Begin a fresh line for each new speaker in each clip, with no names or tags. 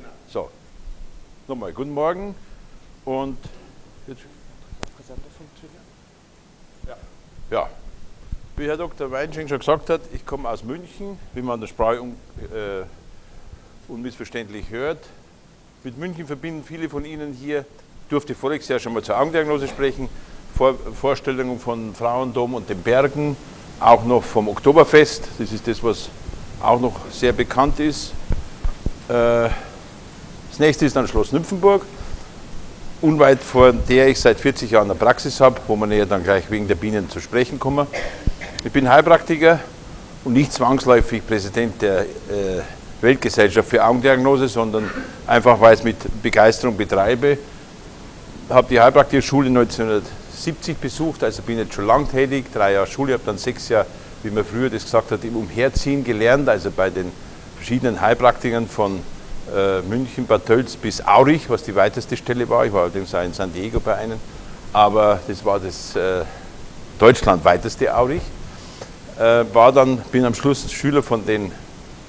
Genau. So, nochmal guten Morgen und jetzt ja. ja, wie Herr Dr. Weinschenk schon gesagt hat, ich komme aus München, wie man an der Sprache un, äh, unmissverständlich hört. Mit München verbinden viele von Ihnen hier, durfte voriges Jahr schon mal zur Augendiagnose sprechen, Vor Vorstellungen von Frauendom und den Bergen, auch noch vom Oktoberfest, das ist das, was auch noch sehr bekannt ist. Äh, nächste ist dann Schloss Nymphenburg, unweit von der ich seit 40 Jahren eine Praxis habe, wo man ja dann gleich wegen der Bienen zu sprechen kommen. Ich bin Heilpraktiker und nicht zwangsläufig Präsident der äh, Weltgesellschaft für Augendiagnose, sondern einfach, weil ich es mit Begeisterung betreibe. Ich habe die Heilpraktikerschule 1970 besucht, also bin jetzt schon lang tätig, drei Jahre Schule, habe dann sechs Jahre, wie man früher das gesagt hat, im Umherziehen gelernt, also bei den verschiedenen Heilpraktikern von München, Bad Tölz bis Aurich, was die weiteste Stelle war. Ich war allerdings auch in San Diego bei einem, aber das war das äh, Deutschland weiteste Aurich. Äh, war dann, bin am Schluss Schüler von den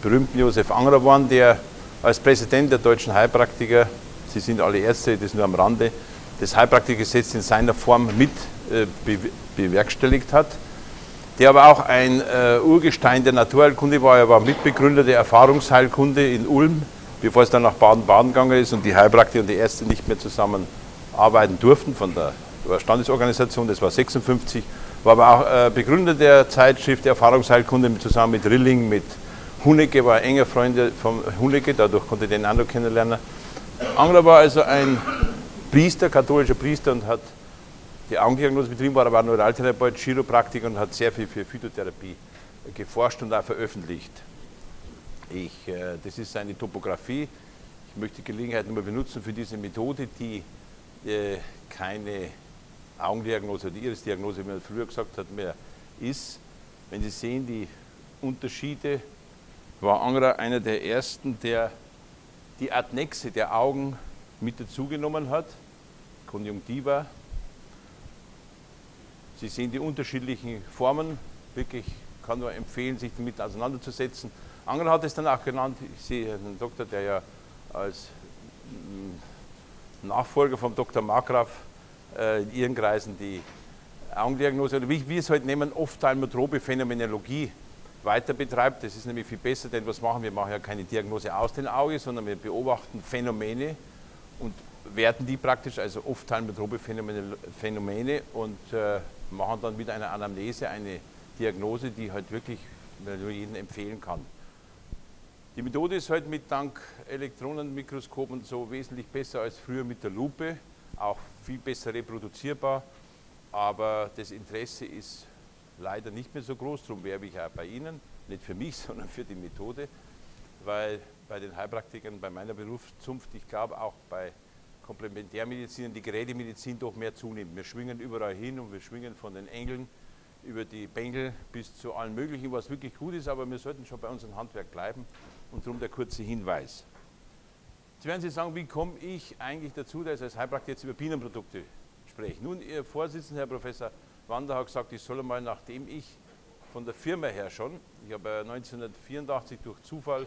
berühmten Josef Angerer geworden, der als Präsident der deutschen Heilpraktiker, Sie sind alle Ärzte, das nur am Rande, das Heilpraktikergesetz in seiner Form mit äh, bewerkstelligt hat der aber auch ein äh, Urgestein der Naturheilkunde war. Er war Mitbegründer der Erfahrungsheilkunde in Ulm, bevor es dann nach Baden-Baden gegangen ist und die Heilpraktiker und die Ärzte nicht mehr zusammenarbeiten durften von der Standesorganisation, das war 56, war aber auch äh, Begründer der Zeitschrift Erfahrungsheilkunde zusammen mit Rilling, mit Hunecke, war enger Freund von Hunecke, dadurch konnte ich den auch noch kennenlernen. Angler war also ein Priester, katholischer Priester und hat die Augendiagnose betrieben, war aber Neuraltherapeut, Chiropraktiker und hat sehr viel für Phytotherapie geforscht und auch veröffentlicht. Ich, äh, das ist seine Topografie. Ich möchte die Gelegenheit nochmal benutzen für diese Methode, die äh, keine Augendiagnose oder Irisdiagnose, wie man früher gesagt hat, mehr ist. Wenn Sie sehen, die Unterschiede, war Angra einer der ersten, der die Adnexe der Augen mit dazugenommen hat, Konjunktiva, Sie sehen die unterschiedlichen Formen. Wirklich kann nur empfehlen, sich damit auseinanderzusetzen. Angler hat es dann auch genannt. Ich sehe einen Doktor, der ja als mm, Nachfolger vom Dr. Markgraf äh, in ihren Kreisen die Augendiagnose, oder wie wir es heute nennen, Ophthalmotrope Phänomenologie weiter betreibt. Das ist nämlich viel besser, denn was machen wir? Wir machen ja keine Diagnose aus den Augen, sondern wir beobachten Phänomene und werten die praktisch, also ophthalmotrope Phänomene und äh, machen dann mit einer Anamnese eine Diagnose, die halt wirklich nur jedem empfehlen kann. Die Methode ist heute mit dank Elektronenmikroskop und so wesentlich besser als früher mit der Lupe, auch viel besser reproduzierbar, aber das Interesse ist leider nicht mehr so groß, darum werbe ich auch bei Ihnen, nicht für mich, sondern für die Methode, weil bei den Heilpraktikern, bei meiner Berufszunft, ich glaube auch bei Komplementärmedizin, die Gerätemedizin doch mehr zunimmt. Wir schwingen überall hin und wir schwingen von den Engeln über die Bengel bis zu allen möglichen, was wirklich gut ist, aber wir sollten schon bei unserem Handwerk bleiben und darum der kurze Hinweis. Jetzt werden Sie sagen, wie komme ich eigentlich dazu, dass ich als Heilpraktiker jetzt über Bienenprodukte spreche? Nun, Ihr Vorsitzender, Herr Professor Wander, hat gesagt, ich soll mal, nachdem ich von der Firma her schon, ich habe 1984 durch Zufall,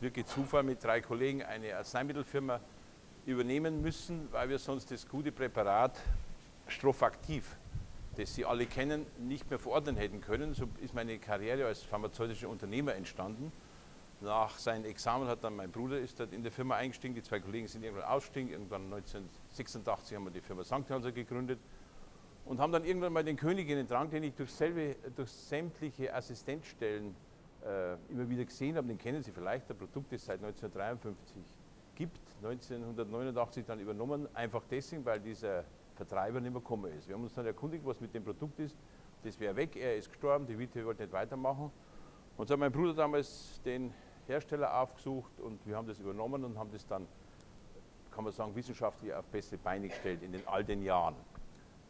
wirklich Zufall mit drei Kollegen eine Arzneimittelfirma übernehmen müssen, weil wir sonst das gute Präparat Strophaktiv, das Sie alle kennen, nicht mehr verordnen hätten können. So ist meine Karriere als pharmazeutischer Unternehmer entstanden. Nach seinem Examen hat dann mein Bruder ist dort in der Firma eingestiegen, die zwei Kollegen sind irgendwann ausgestiegen, irgendwann 1986 haben wir die Firma St. Gegründet und haben dann irgendwann mal den Königinnen Drang, den ich durch, selbe, durch sämtliche Assistenzstellen äh, immer wieder gesehen habe, den kennen Sie vielleicht, der Produkt ist seit 1953 gibt, 1989 dann übernommen, einfach deswegen, weil dieser Vertreiber nicht mehr gekommen ist. Wir haben uns dann erkundigt, was mit dem Produkt ist. Das wäre weg, er ist gestorben, die Witwe wollte nicht weitermachen. Und so hat mein Bruder damals den Hersteller aufgesucht und wir haben das übernommen und haben das dann, kann man sagen, wissenschaftlich auf bessere Beine gestellt in den all den Jahren.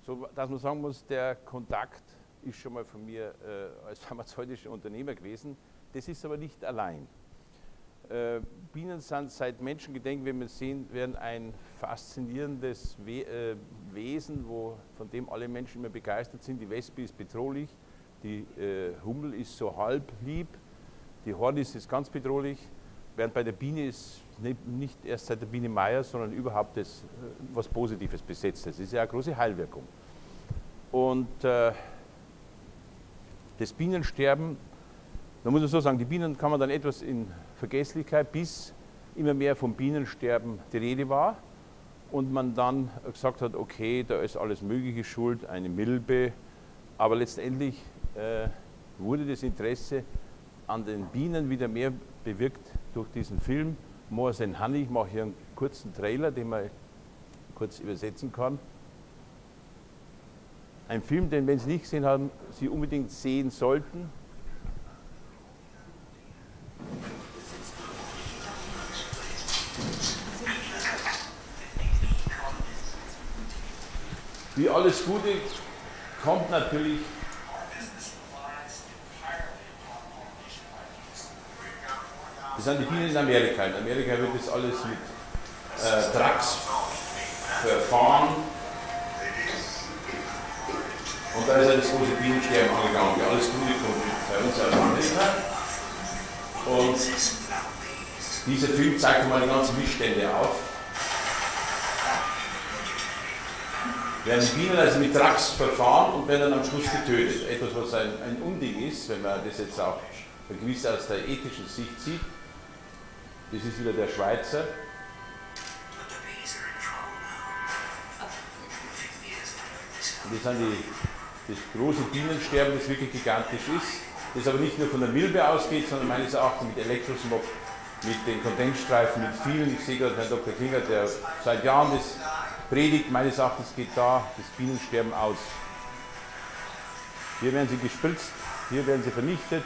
So dass man sagen muss, der Kontakt ist schon mal von mir äh, als pharmazeutischer Unternehmer gewesen. Das ist aber nicht allein. Äh, Bienen sind seit Menschengedenken, wenn wir sehen, werden ein faszinierendes We äh, Wesen, wo, von dem alle Menschen immer begeistert sind. Die Wespe ist bedrohlich, die äh, Hummel ist so halb lieb, die Hornis ist ganz bedrohlich, während bei der Biene ist nicht erst seit der Biene Meier, sondern überhaupt das, äh, was Positives besetzt. Das ist ja eine große Heilwirkung. Und äh, das Bienensterben, da muss man so sagen, die Bienen kann man dann etwas in Vergesslichkeit, bis immer mehr vom Bienensterben die Rede war und man dann gesagt hat, okay, da ist alles Mögliche schuld, eine Milbe, aber letztendlich äh, wurde das Interesse an den Bienen wieder mehr bewirkt durch diesen Film More Than Honey. Ich mache hier einen kurzen Trailer, den man kurz übersetzen kann. Ein Film, den, wenn Sie nicht gesehen haben, Sie unbedingt sehen sollten. Wie alles Gute kommt natürlich Das sind die Bienen in Amerika. In Amerika wird das alles mit äh, Trucks verfahren. Und da ist das große Bienensterben angegangen. Wie alles Gute kommt bei uns aus Amerika. Und dieser Film zeigt mal die ganzen Missstände auf. Werden Bienen also mit Trucks verfahren und werden dann am Schluss getötet. Etwas, was ein, ein Unding ist, wenn man das jetzt auch gewiss aus der ethischen Sicht sieht. Das ist wieder der Schweizer. Und das die, das große Bienensterben, das wirklich gigantisch ist, das aber nicht nur von der Milbe ausgeht, sondern meines Erachtens mit Elektrosmog, mit den Kondensstreifen, mit vielen. Ich sehe gerade Herrn Dr. Klinger, der seit Jahren das predigt, meines Erachtens geht da das Bienensterben aus. Hier werden sie gespritzt, hier werden sie vernichtet,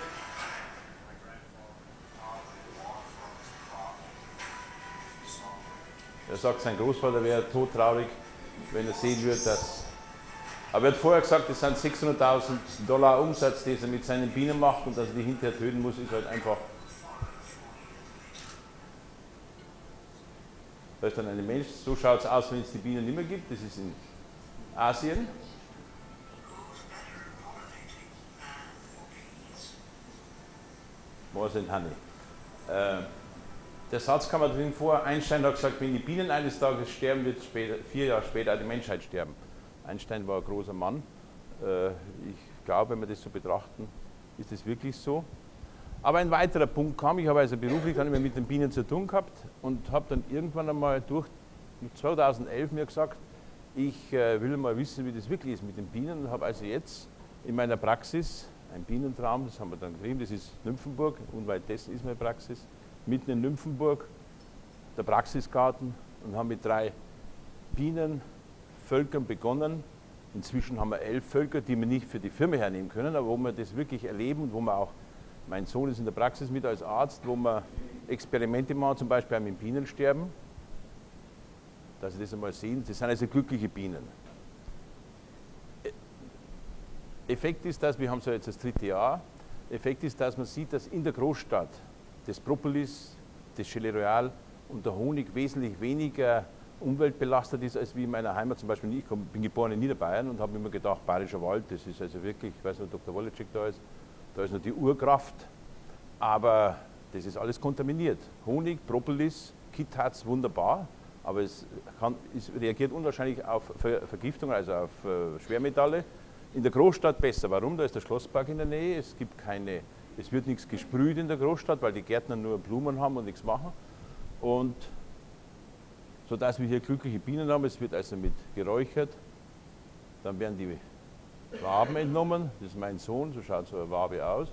Er sagt, sein Großvater wäre todtraurig, wenn er sehen würde, dass. Aber er hat vorher gesagt, es sind 600.000 Dollar Umsatz, den er mit seinen Bienen macht und dass er die hinterher töten muss, ist halt einfach. Da ist dann ein Mensch, so schaut es aus, wenn es die Bienen nicht mehr gibt. Das ist in Asien. More than honey. Äh, der Satz kam drin vor, Einstein hat gesagt, wenn die Bienen eines Tages sterben, wird später, vier Jahre später die Menschheit sterben. Einstein war ein großer Mann. Äh, ich glaube, wenn wir das so betrachten, ist das wirklich so. Aber ein weiterer Punkt kam, ich habe also beruflich dann immer mit den Bienen zu tun gehabt und habe dann irgendwann einmal durch 2011 mir gesagt, ich äh, will mal wissen, wie das wirklich ist mit den Bienen und habe also jetzt in meiner Praxis ein Bienentraum, das haben wir dann geschrieben, das ist Nymphenburg, unweit dessen ist meine Praxis, mitten in Nymphenburg, der Praxisgarten, und haben mit drei Bienenvölkern begonnen. Inzwischen haben wir elf Völker, die wir nicht für die Firma hernehmen können, aber wo wir das wirklich erleben und wo wir auch, mein Sohn ist in der Praxis mit als Arzt, wo wir Experimente machen, zum Beispiel mit Bienensterben, dass Sie das einmal sehen. Das sind also glückliche Bienen. Effekt ist, dass wir haben so jetzt das dritte Jahr. Effekt ist, dass man sieht, dass in der Großstadt das Propolis, das Gelee Royal und der Honig wesentlich weniger umweltbelastet ist als wie in meiner Heimat. Zum Beispiel, ich bin geboren in Niederbayern und habe immer gedacht, Bayerischer Wald, das ist also wirklich, ich weiß nicht, ob Dr. Wolitschek da ist, da ist noch die Urkraft, aber das ist alles kontaminiert. Honig, Propolis, Kitats, wunderbar, aber es, kann, es reagiert unwahrscheinlich auf Ver Vergiftung, also auf äh, Schwermetalle. In der Großstadt besser. Warum? Da ist der Schlosspark in der Nähe, es gibt keine es wird nichts gesprüht in der Großstadt, weil die Gärtner nur Blumen haben und nichts machen. Und so dass wir hier glückliche Bienen haben, es wird also mit geräuchert. Dann werden die Waben entnommen. Das ist mein Sohn, so schaut so eine Wabe aus.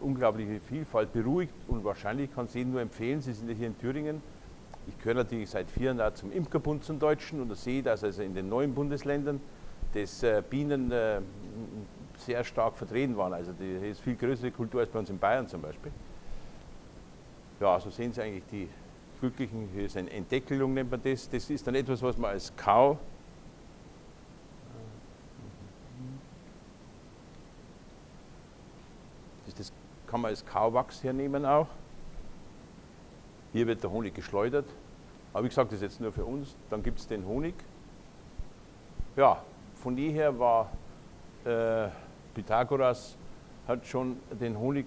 Unglaubliche Vielfalt, beruhigt und wahrscheinlich kann ich Ihnen nur empfehlen, Sie sind ja hier in Thüringen. Ich gehöre natürlich seit vier Jahren zum Imkerbund zum Deutschen und sehe, dass also in den neuen Bundesländern das äh, Bienen äh, sehr stark vertreten waren. Also die ist viel größere Kultur als bei uns in Bayern zum Beispiel. Ja, so sehen Sie eigentlich die Glücklichen, hier ist eine Entdeckelung, nennt man das. Das ist dann etwas, was man als Kau das kann man als Kauwachs hernehmen auch. Hier wird der Honig geschleudert. Aber wie gesagt, das ist jetzt nur für uns. Dann gibt es den Honig. Ja, von jeher war äh, Pythagoras hat schon den Honig